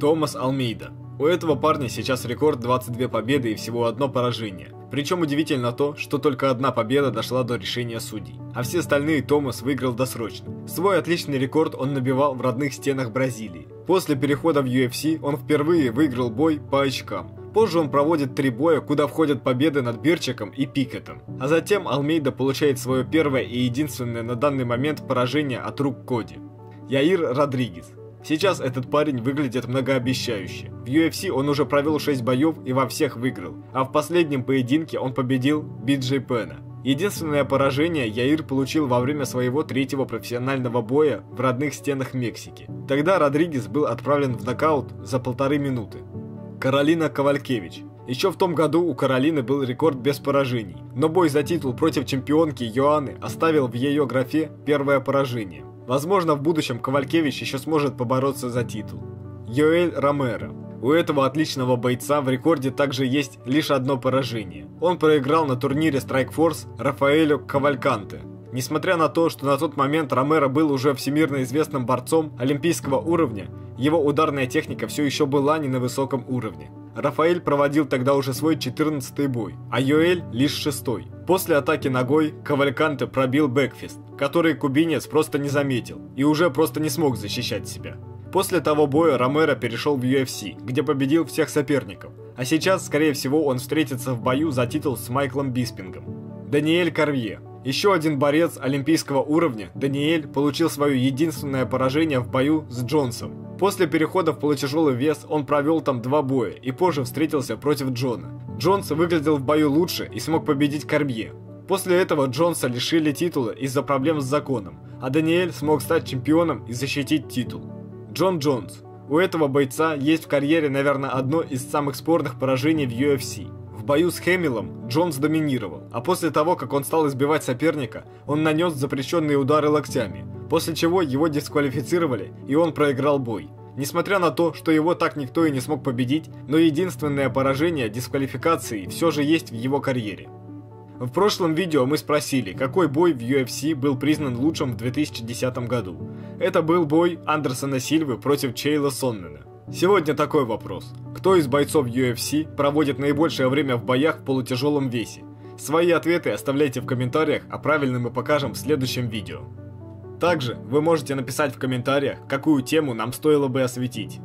Томас Алмейда. У этого парня сейчас рекорд 22 победы и всего одно поражение. Причем удивительно то, что только одна победа дошла до решения судей, а все остальные Томас выиграл досрочно. Свой отличный рекорд он набивал в родных стенах Бразилии. После перехода в UFC он впервые выиграл бой по очкам. Позже он проводит три боя, куда входят победы над Бирчиком и Пикетом. А затем Алмейда получает свое первое и единственное на данный момент поражение от рук Коди. Яир Родригес. Сейчас этот парень выглядит многообещающе. В UFC он уже провел 6 боев и во всех выиграл, а в последнем поединке он победил Биджей Пена. Единственное поражение Яир получил во время своего третьего профессионального боя в родных стенах Мексики. Тогда Родригес был отправлен в нокаут за полторы минуты. Каролина Ковалькевич. Еще в том году у Каролины был рекорд без поражений, но бой за титул против чемпионки Йоанны оставил в ее графе первое поражение. Возможно, в будущем Ковалькевич еще сможет побороться за титул. Йоэль Ромеро. У этого отличного бойца в рекорде также есть лишь одно поражение. Он проиграл на турнире Strikeforce Рафаэлю Кавальканте. Несмотря на то, что на тот момент Ромеро был уже всемирно известным борцом олимпийского уровня, его ударная техника все еще была не на высоком уровне. Рафаэль проводил тогда уже свой 14-й бой, а Йоэль лишь шестой. После атаки ногой Кавальканте пробил бэкфист, который кубинец просто не заметил и уже просто не смог защищать себя. После того боя Ромеро перешел в UFC, где победил всех соперников, а сейчас, скорее всего, он встретится в бою за титул с Майклом Биспингом. Даниэль Карвье. Еще один борец олимпийского уровня, Даниэль, получил свое единственное поражение в бою с Джонсом. После перехода в полутяжелый вес он провел там два боя и позже встретился против Джона. Джонс выглядел в бою лучше и смог победить Корбье. После этого Джонса лишили титула из-за проблем с законом, а Даниэль смог стать чемпионом и защитить титул. Джон Джонс. У этого бойца есть в карьере, наверное, одно из самых спорных поражений в UFC. В бою с Хэмиллом Джонс доминировал, а после того, как он стал избивать соперника, он нанес запрещенные удары локтями, после чего его дисквалифицировали, и он проиграл бой. Несмотря на то, что его так никто и не смог победить, но единственное поражение дисквалификации все же есть в его карьере. В прошлом видео мы спросили, какой бой в UFC был признан лучшим в 2010 году. Это был бой Андерсона Сильвы против Чейла Соннена. Сегодня такой вопрос. Кто из бойцов UFC проводит наибольшее время в боях в полутяжелом весе? Свои ответы оставляйте в комментариях, а правильно мы покажем в следующем видео. Также вы можете написать в комментариях, какую тему нам стоило бы осветить.